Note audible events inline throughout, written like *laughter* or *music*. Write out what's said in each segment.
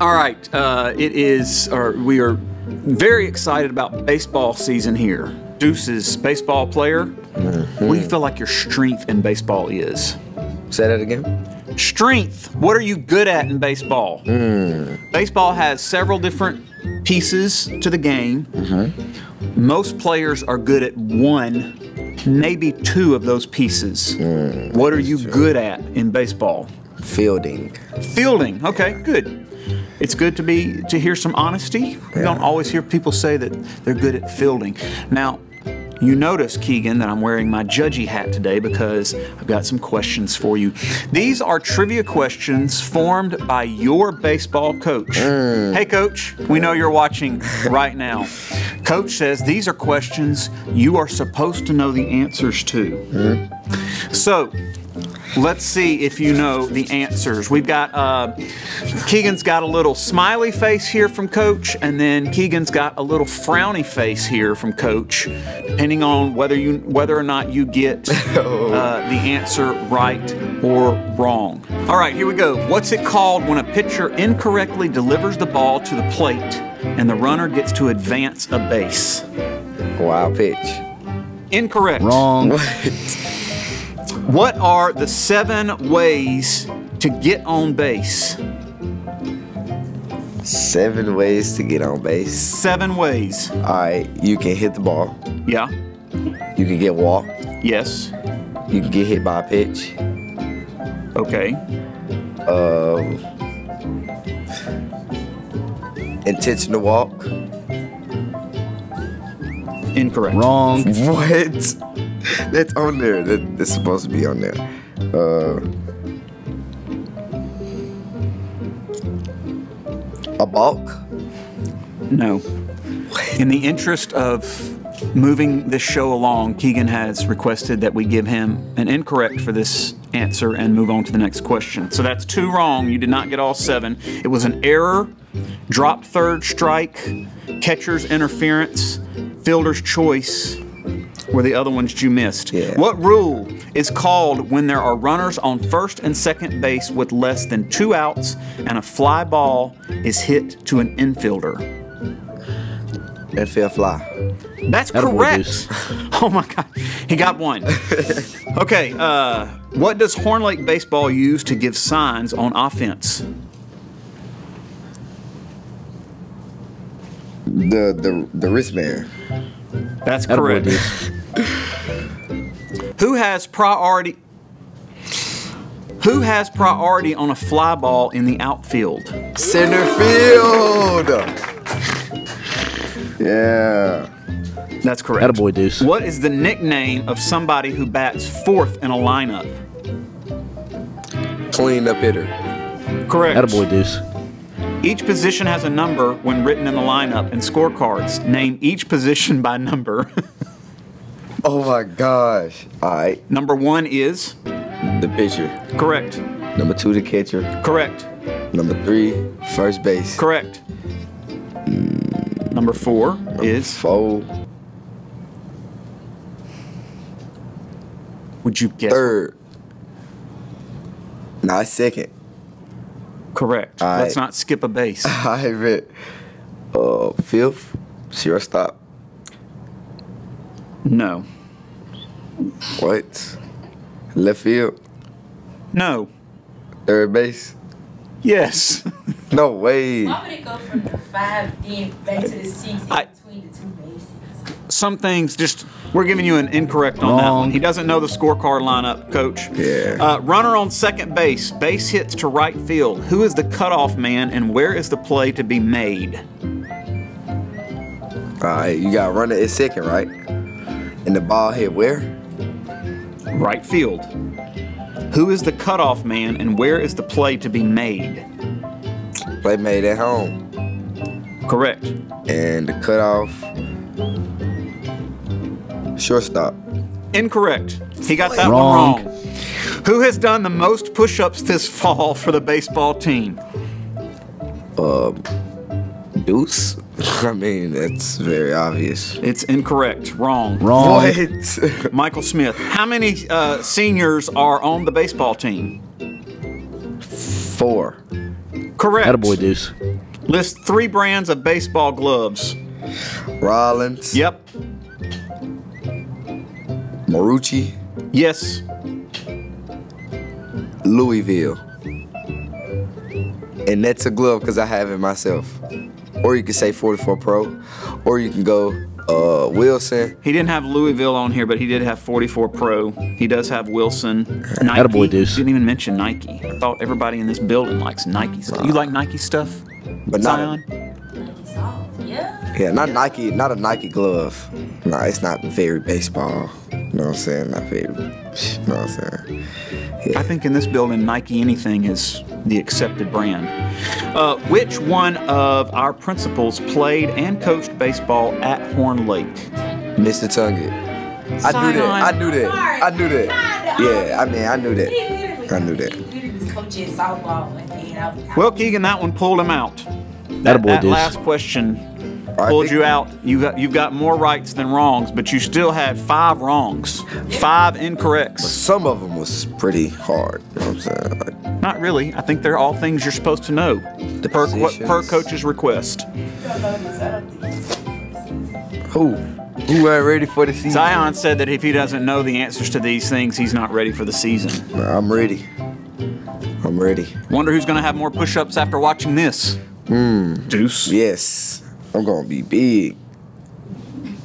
All right, uh, it is, or we are very excited about baseball season here. Deuces, baseball player. What do you mm-hmm. feel like your strength in baseball is? Say that again. Strength. What are you good at in baseball? Mm. Baseball has several different pieces to the game. Mm-hmm. Most players are good at one, maybe two of those pieces. Mm, what are you good at in baseball? Fielding. Fielding. Okay, good. It's good to be to hear some honesty. We don't always hear people say that they're good at fielding. Now, you notice, Keegan, that I'm wearing my judgy hat today because I've got some questions for you. These are trivia questions formed by your baseball coach. Mm. Hey, coach, we know you're watching right now. Coach says these are questions you are supposed to know the answers to. Mm-hmm. So, Let's see if you know the answers. We've got uh, Keegan's got a little smiley face here from Coach, and then Keegan's got a little frowny face here from Coach, depending on whether you whether or not you get *laughs* uh, the answer right or wrong. All right, here we go. What's it called when a pitcher incorrectly delivers the ball to the plate and the runner gets to advance a base? Wild pitch. Incorrect. Wrong. What are the seven ways to get on base? Seven ways to get on base. Seven ways. All right, you can hit the ball. Yeah. You can get walked. Yes. You can get hit by a pitch. Okay. Um, intentional walk. Incorrect. Wrong. *laughs* What? That's on there. That, that's supposed to be on there. Uh, a balk. No. In the interest of moving this show along, Keegan has requested that we give him an incorrect for this answer and move on to the next question. So that's two wrong. You did not get all seven. It was an error, dropped third strike, catcher's interference, fielder's choice were the other ones you missed. Yeah. What rule is called when there are runners on first and second base with less than two outs and a fly ball is hit to an infielder? Fair fly. That's Attaboy, correct. *laughs* Oh my God, he got one. *laughs* okay, uh, what does Horn Lake Baseball use to give signs on offense? The the the wristband. That's correct. *laughs* Deuce. Who has priority? Who has priority on a fly ball in the outfield? Center field. Yeah. That's correct. Attaboy, Deuce. What is the nickname of somebody who bats fourth in a lineup? Clean up hitter. Correct. Attaboy, Deuce. Each position has a number when written in the lineup and scorecards. Name each position by number. *laughs* Oh my gosh. All right. number one is The pitcher. correct. Number two, the catcher. Correct. Number three, first base. Correct. Number four is. Four, Would you guess? third. Nah, second. Correct. All Let's right. not skip a base. *laughs* I bet. Uh, fifth, shortstop. No. What? Left field. No. Third base. Yes. No way. Why would it go from the five then back to the six in I- between the two bases? Some things just. We're giving you an incorrect on that one. He doesn't know the scorecard lineup, coach. Yeah. Uh, runner on second base. Base hits to right field. Who is the cutoff man and where is the play to be made? All right, you got runner at second, right? And the ball hit where? Right field. Who is the cutoff man and where is the play to be made? Play made at home. Correct. And the cutoff. Shortstop. Incorrect. He got that Wrong. one wrong. Who has done the most push ups this fall for the baseball team? Um, Deuce. *laughs* I mean, that's very obvious. It's incorrect. Wrong. Wrong. What? *laughs* Michael Smith. How many uh, seniors are on the baseball team? Four. Correct. Attaboy Deuce. List three brands of baseball gloves. Rawlings. Yep. Marucci. Yes. Louisville. And that's a glove because I have it myself. Or you can say 44 Pro. Or you can go uh, Wilson. He didn't have Louisville on here, but he did have 44 Pro. He does have Wilson. Nike. Attaboy, Deuce. Didn't even mention Nike. I thought everybody in this building likes Nike stuff. You like Nike stuff? But not Zion? Nike's all- Yeah. Yeah, not Nike, not a Nike glove. No, it's not very baseball. You know what I'm saying? Not very. You know what I'm saying? I think in this building, Nike anything is the accepted brand. Uh, which one of our principals played and coached baseball at Horn Lake? Mr. Tungate. I knew that. I knew that. I knew that. Yeah, I mean, I knew that. I knew that. He literally was coaching softball and then I was Well, Keegan, that one pulled him out. That, Attaboy, that Deuce. last question I pulled you out. You've got, you've got more rights than wrongs, but you still had five wrongs, five incorrects. Some of them was pretty hard. You know what I'm saying? Like, Not really. I think they're all things you're supposed to know. The per, what, per positions. coach's request. who? Who ain't ready for the season? Zion said that if he doesn't know the answers to these things, he's not ready for the season. Nah, I'm ready. I'm ready. Wonder who's going to have more push ups after watching this. Hmm. Deuce. Yes, I'm gonna be big.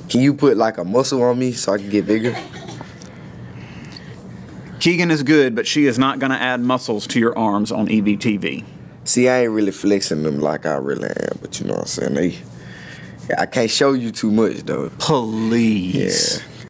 Can you put like a muscle on me so I can get bigger? Keegan is good, but she is not going to add muscles to your arms on E EVTV. See, I ain't really flexing them like I really am, but you know what I'm saying? They, I can't show you too much though. Please. Yeah.